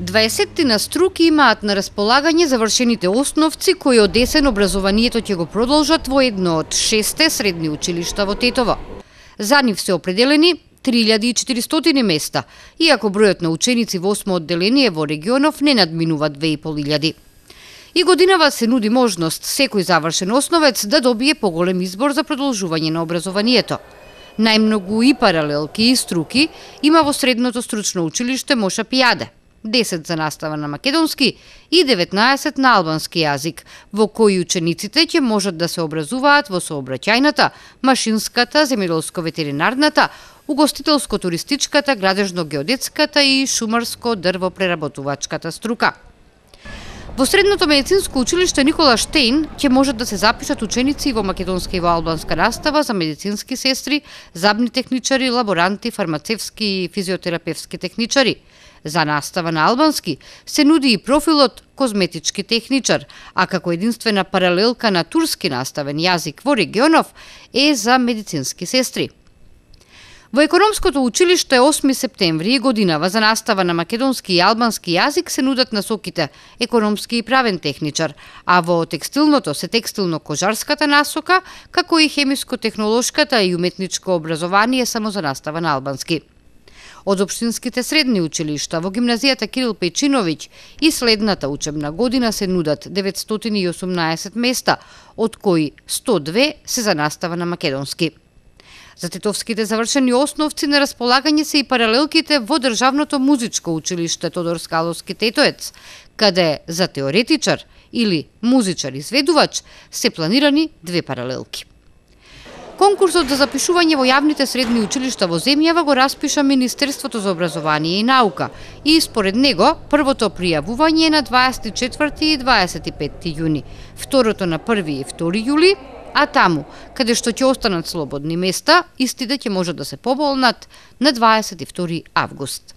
20 на струки имаат на располагање завршените основци кои од десен образованието ќе го продолжат во едно од шесте средни училишта во Тетово. За нив се определени 3400 места, иако бројот на ученици во осмо одделение во регионов не надминува 2500. И годинава се нуди можност секој завршен основец да добие поголем избор за продолжување на образованието. Најмногу и паралелки и струки има во средното стручно училиште Моша Пијаде – 10 за настава на македонски и 19 на албански јазик, во кои учениците ќе можат да се образуваат во сообраќајната, машинската, земјоделско-ветеринарната, угостителско-туристичката, градежно-геодетската и шумарско-дрвопреработувачката струка. Во средното медицинско училиште Никола Штейн ќе можат да се запишат ученици во македонска и во албанска настава за медицински сестри, забни техничари, лаборанти, фармацевски и физиотерапевски техничари. За настава на албански се нуди и профилот козметички техничар, а како единствена паралелка на турски наставен јазик во регионов е за медицински сестри. Во економското училиште 8 септември годинава за настава на македонски и албански јазик се нудат насоките економски и правен техничар, а во текстилното се текстилно-кожарската насока, како и хемиско-технолошката и уметничко образование само за настава на албански. Од општинските средни училишта во гимназијата Кирил Печиновиќ и следната учебна година се нудат 918 места, од кои 102 се за настава на македонски. За тетовските завршени основци на располагање се и паралелките во Државното музичко училиште Тодор Скаловски Тетоец, каде за теоретичар или музичар изведувач се планирани две паралелки. Конкурсот за запишување во јавните средни училишта во земјава го распиша Министерството за образование и наука и според него првото пријавување е на 24 и 25 јуни, второто на 1 и 2 јули, а таму, каде што ќе останат слободни места, истите ќе можат да се поболнат на 22 август.